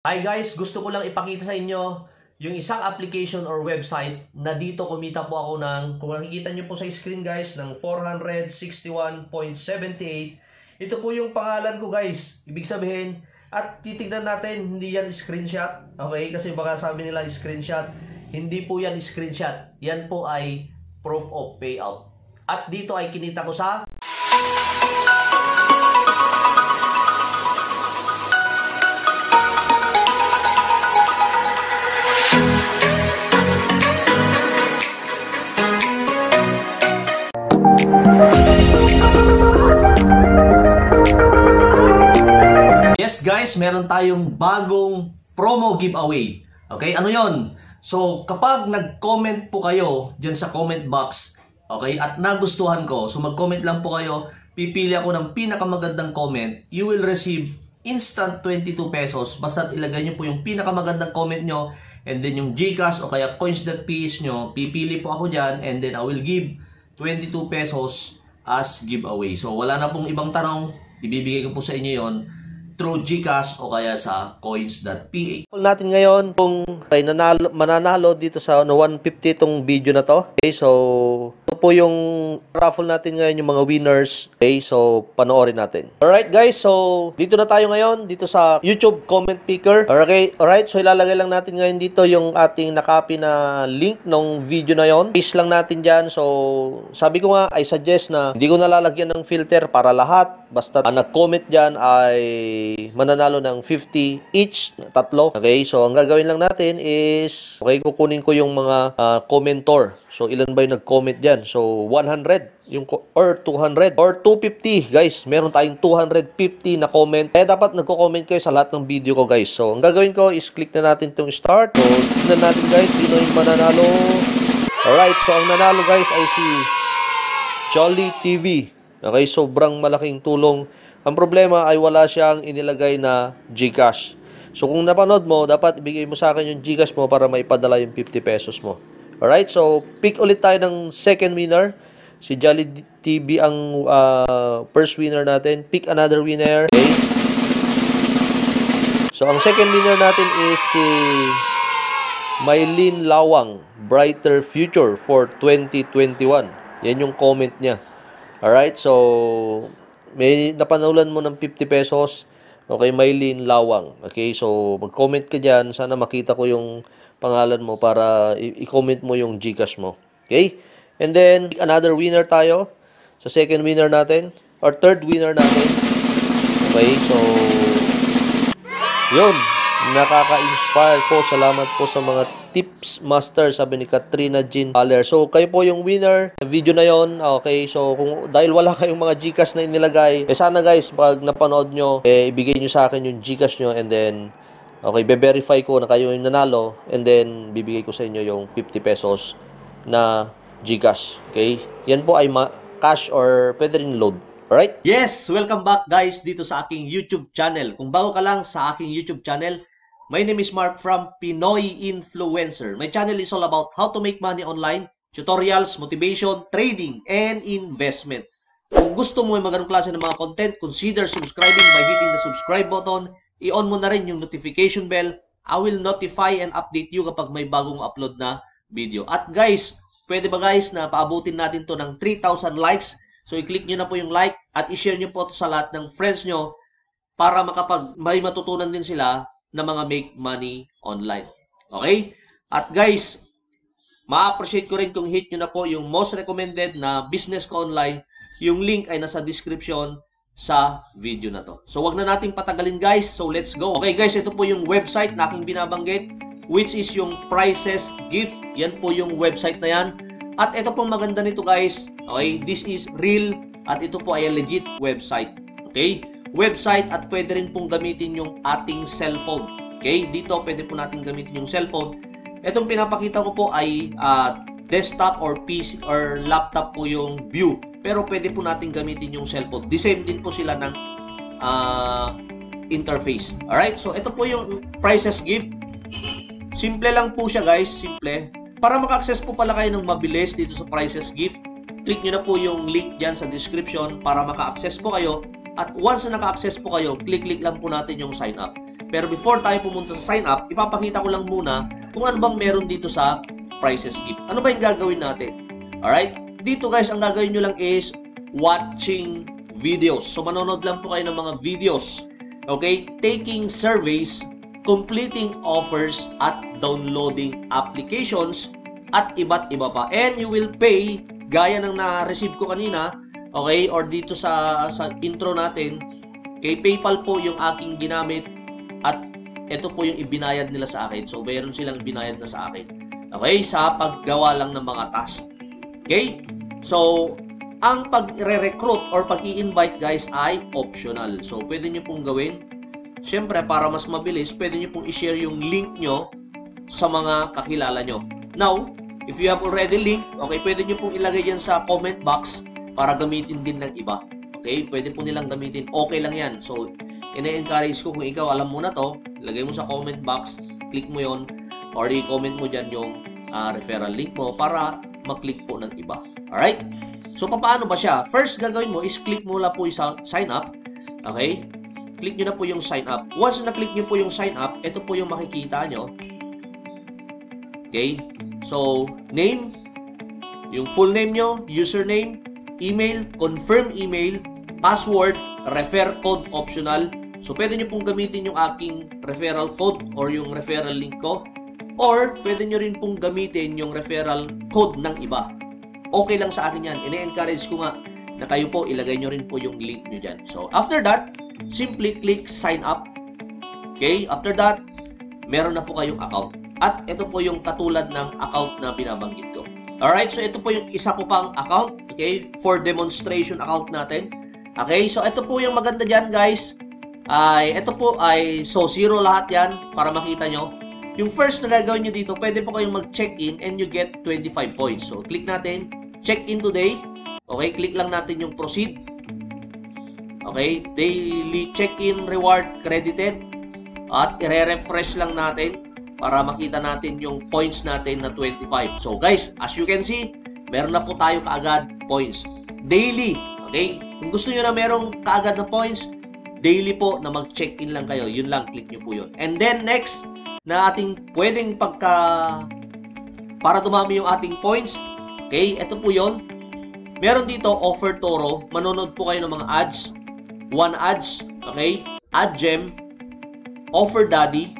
Hi guys, gusto ko lang ipakita sa inyo yung isang application or website na dito kumita po ako ng, kung makikita nyo po sa screen guys, ng 461.78. Ito po yung pangalan ko guys. Ibig sabihin, at titignan natin, hindi yan screenshot. Okay? Kasi baka sabi nila screenshot. Hindi po yan screenshot. Yan po ay proof of payout. At dito ay kinita ko sa guys, meron tayong bagong promo giveaway. Okay, ano yon? So, kapag nag-comment po kayo dyan sa comment box, okay, at nagustuhan ko, so mag-comment lang po kayo, pipili ako ng pinakamagandang comment, you will receive instant 22 pesos. Basta ilagay nyo po yung pinakamagandang comment nyo, and then yung Gcash o kaya coins.ph nyo, pipili po ako dyan, and then I will give 22 pesos as giveaway. So, wala na pong ibang tanong, ibibigay ko po sa inyo yon through GCash o kaya sa coins.ph. natin ngayon kung ay nanalo, mananalo dito sa no, 150 tong video na to. Okay, so po yung raffle natin ngayon yung mga winners. Okay, so panoorin natin. Alright guys, so dito na tayo ngayon dito sa YouTube comment picker. Okay, alright, so ilalagay lang natin ngayon dito yung ating nakopy na link ng video na yon. Paste lang natin dyan. So sabi ko nga, I suggest na hindi ko nalalagyan ng filter para lahat. Basta uh, nag-comment dyan ay mananalo ng 50 each, tatlo. Okay, so ang gagawin lang natin is, okay, kukunin ko yung mga uh, commentor. So ilan ba yung nag-comment dyan? So 100 yung or 200 or 250 guys. Meron tayong 250 na comment. Kaya dapat nagko-comment kayo sa lahat ng video ko guys. So ang gagawin ko is click na natin tong start. So tignan natin guys sino yung mananalo. Alright so ang nanalo guys ay si Jolly TV okay sobrang malaking tulong. Ang problema ay wala siyang inilagay na GCash. So kung napanood mo, dapat ibigay mo sa akin yung GCash mo para maipadala yung 50 pesos mo. Alright, so pick ulit tayo ng second winner. Si Jolly TV ang uh, first winner natin. Pick another winner. Okay. So ang second winner natin is si Maylin Lawang, Brighter Future for 2021. Yan yung comment niya. Alright, so may napanalunan mo ng 50 pesos, okay, Maylin Lawang. Okay, so mag-comment ka dyan. Sana makita ko yung pangalan mo para i-comment mo yung Gcash mo. Okay? And then, another winner tayo. Sa second winner natin. Or third winner natin. Okay, so, yun nakaka-inspire po. Salamat po sa mga tips master, sabi ni Katrina Jean Haller. So, kayo po yung winner sa video na yon Okay, so kung dahil wala kayong mga Gcash na inilagay, eh sana guys, pag napanood nyo, eh, ibigay nyo sa akin yung Gcash nyo and then, okay, be-verify ko na kayo yung nanalo and then, bibigay ko sa inyo yung 50 pesos na Gcash. Okay? Yan po ay cash or pwede rin load. Alright? Yes! Welcome back guys dito sa aking YouTube channel. Kung bago ka lang sa aking YouTube channel, My name is Mark from Pinoy Influencer. My channel is all about how to make money online, tutorials, motivation, trading, and investment. Kung gusto mo ay magandang klase ng mga content, consider subscribing by hitting the subscribe button. I-on mo na rin yung notification bell. I will notify and update you kapag may bagong upload na video. At guys, pwede ba guys na paabutin natin to ng 3,000 likes? So i-click nyo na po yung like at i-share nyo po to sa lahat ng friends nyo para makapag may matutunan din sila na mga make money online. Okay? At guys, ma-appreciate ko rin kung hit nyo na po yung most recommended na business ko online. Yung link ay nasa description sa video na to. So, wag na nating patagalin guys. So, let's go. Okay guys, ito po yung website na aking binabanggit which is yung Prices Gift. Yan po yung website na yan. At ito pong maganda nito guys. Okay, this is real at ito po ay legit website. Okay? Website at pwede rin pong gamitin yung ating cellphone. Okay? Dito pwede po natin gamitin yung cellphone. Itong pinapakita ko po ay uh, desktop or PC or laptop po yung view. Pero pwede po natin gamitin yung cellphone. The same din po sila ng uh, interface. Alright? So, ito po yung prices gift. Simple lang po siya guys. Simple. Para maka-access po pala kayo ng mabilis dito sa prices gift, click nyo na po yung link dyan sa description para maka-access po kayo at once na naka-access po kayo, click-click lang po natin yung sign up. Pero before tayo pumunta sa sign up, ipapakita ko lang muna kung ano bang meron dito sa prices gift. Ano ba yung gagawin natin? Alright? Dito guys, ang gagawin nyo lang is watching videos. So manonood lang po kayo ng mga videos. Okay? Taking surveys, completing offers, at downloading applications at iba't iba pa. And you will pay gaya ng na-receive ko kanina, okay, or dito sa sa intro natin, kay PayPal po yung aking ginamit at ito po yung ibinayad nila sa akin. So, mayroon silang ibinayad na sa akin. Okay, sa paggawa lang ng mga task. Okay? So, ang pag-re-recruit or pag-i-invite guys ay optional. So, pwede nyo pong gawin. Siyempre, para mas mabilis, pwede nyo pong i-share yung link nyo sa mga kakilala nyo. Now, If you have already link, okay, pwede nyo pong ilagay yan sa comment box para gamitin din ng iba. Okay, pwede po nilang gamitin. Okay lang yan. So, ina-encourage ko kung ikaw alam mo na to, lagay mo sa comment box, click mo yon or i-comment mo dyan yung uh, referral link mo para mag-click po ng iba. Alright? So, paano ba siya? First, gagawin mo is click mo lang po yung sign up. Okay? Click nyo na po yung sign up. Once na-click nyo po yung sign up, ito po yung makikita nyo. Okay? So, name, yung full name nyo, username, email, confirm email, password, refer code optional. So, pwede nyo pong gamitin yung aking referral code or yung referral link ko. Or, pwede nyo rin pong gamitin yung referral code ng iba. Okay lang sa akin yan. Ine-encourage ko nga na kayo po, ilagay nyo rin po yung link nyo dyan. So, after that, simply click sign up. Okay? After that, meron na po kayong account. At ito po yung katulad ng account na binabanggit ko. Alright, so ito po yung isa ko pang account, okay, for demonstration account natin. Okay, so ito po yung maganda dyan guys. Ay, ito po ay, so zero lahat yan para makita nyo. Yung first na gagawin nyo dito, pwede po kayong mag-check-in and you get 25 points. So, click natin, check-in today. Okay, click lang natin yung proceed. Okay, daily check-in reward credited. At i-refresh lang natin para makita natin yung points natin na 25. So guys, as you can see, meron na po tayo kaagad points. Daily, okay? Kung gusto niyo na merong kaagad na points, daily po na mag-check-in lang kayo. Yun lang, click niyo po yun. And then next, na ating pwedeng pagka para dumami yung ating points, okay? Ito po yon. Meron dito offer Toro, manonood po kayo ng mga ads, one ads, okay? Ad gem, offer daddy,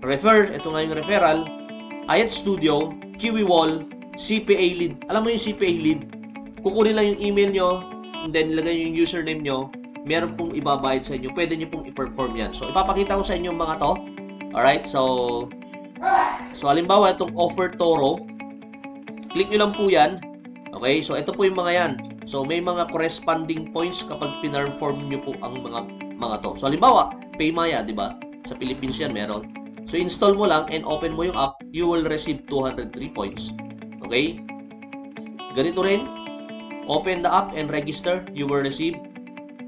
refer, ito nga yung referral, Ayat Studio, Kiwi Wall, CPA lead. Alam mo yung CPA lead? Kukunin lang yung email nyo, and then lagay yung username nyo, meron pong ibabayad sa inyo. Pwede nyo pong i-perform yan. So, ipapakita ko sa inyo mga to. Alright, so, so halimbawa, itong offer Toro, click nyo lang po yan. Okay, so ito po yung mga yan. So, may mga corresponding points kapag pinarform nyo po ang mga mga to. So, halimbawa, Paymaya, di ba? Sa Philippines yan, meron. So, install mo lang and open mo yung app, you will receive 203 points. Okay? Ganito rin, open the app and register, you will receive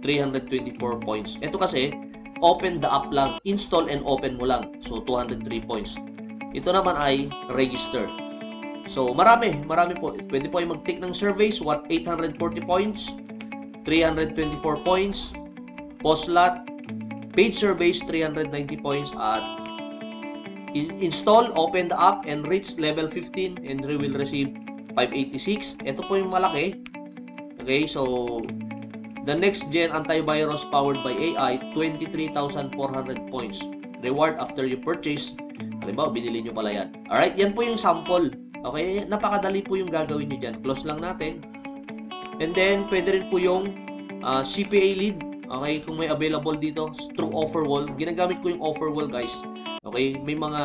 324 points. Ito kasi, open the app lang, install and open mo lang. So, 203 points. Ito naman ay register. So, marami, marami po. Pwede po ay mag-take ng surveys, what 840 points, 324 points, postlat, page surveys, 390 points, at install, open the app, and reach level 15 and we will receive 586. Ito po yung malaki. Okay, so the next gen antivirus powered by AI, 23,400 points. Reward after you purchase. Halimbawa, binili nyo pala yan. Alright, yan po yung sample. Okay, napakadali po yung gagawin nyo dyan. Close lang natin. And then, pwede rin po yung uh, CPA lead. Okay, kung may available dito through offer wall. Ginagamit ko yung offer wall, guys. Okay, may mga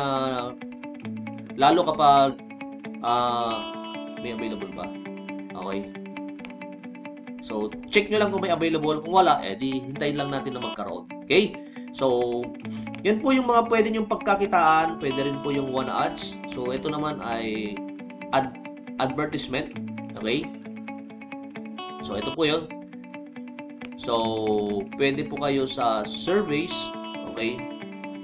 lalo kapag uh, may available ba? Okay. So, check nyo lang kung may available. Kung wala, eh di hintayin lang natin na magkaroon. Okay? So, yan po yung mga pwede nyong pagkakitaan. Pwede rin po yung one ads. So, ito naman ay ad advertisement. Okay? So, ito po yun. So, pwede po kayo sa surveys. Okay?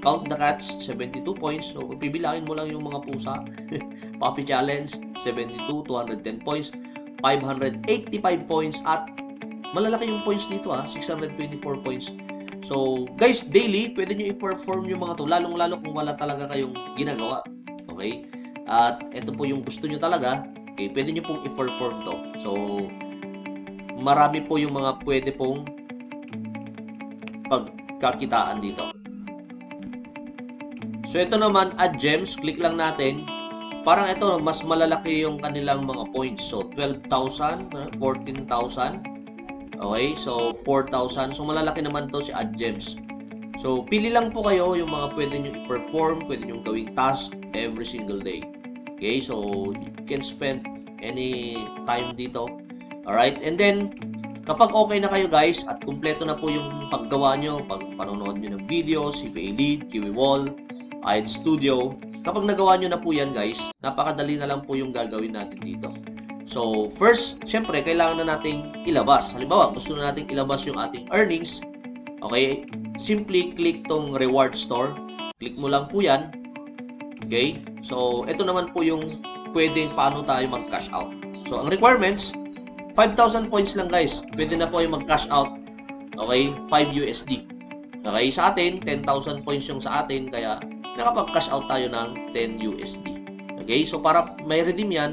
Count the Cats, 72 points. So, pibilangin mo lang yung mga pusa. Puppy Challenge, 72, 210 points. 585 points at malalaki yung points dito ha, 624 points. So, guys, daily, pwede nyo i-perform yung mga to, lalong-lalo kung wala talaga kayong ginagawa. Okay? At ito po yung gusto nyo talaga, okay, pwede nyo pong i-perform to. So, marami po yung mga pwede pong pagkakitaan dito. So, ito naman, add gems. Click lang natin. Parang ito, mas malalaki yung kanilang mga points. So, 12,000, 14,000. Okay, so 4,000. So malalaki naman to si Add Gems. So pili lang po kayo yung mga pwede nyo i-perform, pwede nyo gawing task every single day. Okay, so you can spend any time dito. Alright, and then kapag okay na kayo guys at kumpleto na po yung paggawa nyo, pag panonood nyo ng videos, CPA Lead, Kiwi Wall, IED Studio, kapag nagawa nyo na po yan guys, napakadali na lang po yung gagawin natin dito. So, first, syempre, kailangan na nating ilabas. Halimbawa, gusto na nating ilabas yung ating earnings. Okay? Simply click tong reward store. Click mo lang po yan. Okay? So, ito naman po yung pwede paano tayo mag-cash out. So, ang requirements, 5,000 points lang guys. Pwede na po yung mag-cash out. Okay? 5 USD. Okay? Sa atin, 10,000 points yung sa atin. Kaya, nakapag-cash out tayo ng 10 USD. Okay? So, para may redeem yan,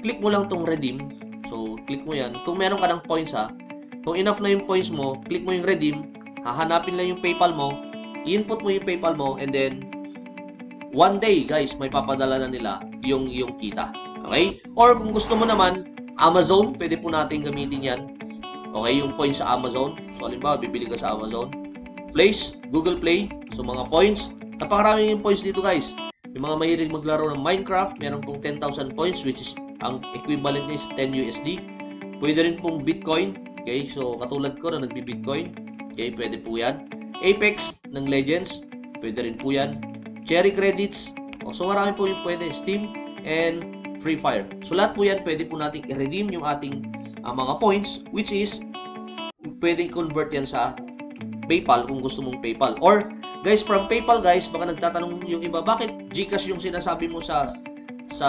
click mo lang tong redeem. So, click mo yan. Kung meron ka ng points ha, kung enough na yung points mo, click mo yung redeem, hahanapin lang yung PayPal mo, input mo yung PayPal mo, and then, one day, guys, may papadala na nila yung, yung kita. Okay? Or kung gusto mo naman, Amazon, pwede po natin gamitin yan. Okay, yung points sa Amazon. So, halimbawa, bibili ka sa Amazon. Place, Google Play. So, mga points. Napakarami yung points dito, guys. Yung mga mahilig maglaro ng Minecraft, meron pong 10,000 points, which is ang equivalent is 10 USD. Pwede rin pong Bitcoin. Okay, so katulad ko na nagbi-Bitcoin. Okay, pwede po yan. Apex ng Legends. Pwede rin po yan. Cherry Credits. O, so marami po yung pwede. Steam and Free Fire. So lahat po yan pwede po natin i-redeem yung ating uh, mga points which is pwedeng convert yan sa PayPal kung gusto mong PayPal. Or guys, from PayPal guys, baka nagtatanong yung iba, bakit GCash yung sinasabi mo sa sa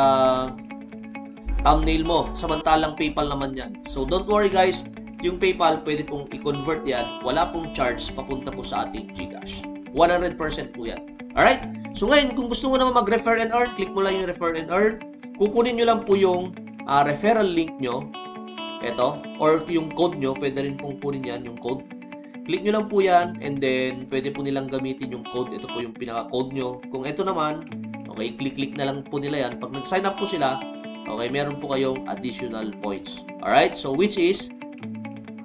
thumbnail mo. Samantalang PayPal naman yan. So don't worry guys, yung PayPal pwede pong i-convert yan. Wala pong charge papunta po sa ating GCash. 100% po yan. Alright? So ngayon, kung gusto mo naman mag-refer and earn, click mo lang yung refer and earn. Kukunin nyo lang po yung uh, referral link nyo. Ito. Or yung code nyo. Pwede rin pong kunin yan, yung code. Click nyo lang po yan and then pwede po nilang gamitin yung code. Ito po yung pinaka-code nyo. Kung ito naman, okay, click-click na lang po nila yan. Pag nag-sign up po sila, okay, meron po kayong additional points. Alright, so which is,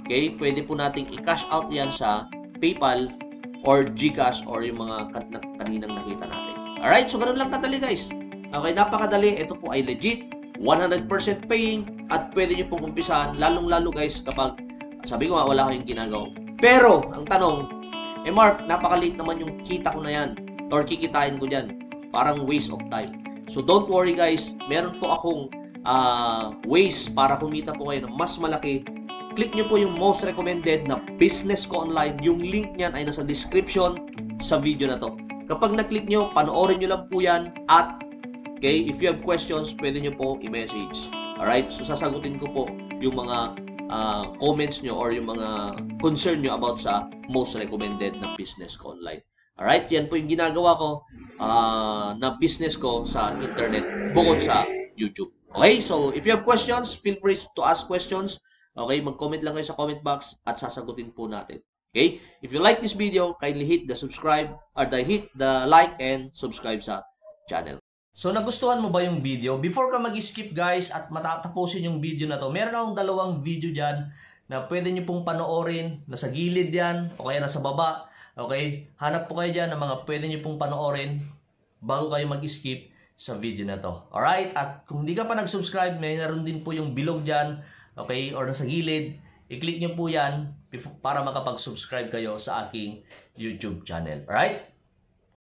okay, pwede po nating i-cash out yan sa PayPal or GCash or yung mga kaninang nakita natin. Alright, so ganun lang kadali guys. Okay, napakadali. Ito po ay legit, 100% paying, at pwede nyo pong umpisahan, lalong-lalo guys kapag, sabi ko nga, wala kayong ginagawa. Pero, ang tanong, eh Mark, napakaliit naman yung kita ko na yan, or kikitain ko dyan. Parang waste of time. So don't worry guys, meron po akong uh, ways para kumita po kayo ng mas malaki. Click nyo po yung most recommended na business ko online. Yung link niyan ay nasa description sa video na to. Kapag na-click nyo, panoorin nyo lang po yan at okay, if you have questions, pwede nyo po i-message. Alright? So sasagutin ko po yung mga uh, comments nyo or yung mga concern nyo about sa most recommended na business ko online. Alright? Yan po yung ginagawa ko uh, na business ko sa internet bukod sa YouTube. Okay? So, if you have questions, feel free to ask questions. Okay? Mag-comment lang kayo sa comment box at sasagutin po natin. Okay? If you like this video, kindly hit the subscribe or the hit the like and subscribe sa channel. So, nagustuhan mo ba yung video? Before ka mag-skip guys at matatapusin yung video na to, meron akong dalawang video dyan na pwede nyo pong panoorin. Nasa gilid yan o kaya nasa baba. Okay? Hanap po kayo dyan ng mga pwede nyo pong panoorin bago kayo mag-skip sa video na to. Alright? At kung hindi ka pa nag-subscribe, naroon din po yung bilog dyan, okay, or nasa gilid. I-click nyo po yan para makapag-subscribe kayo sa aking YouTube channel. Alright?